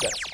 Yes.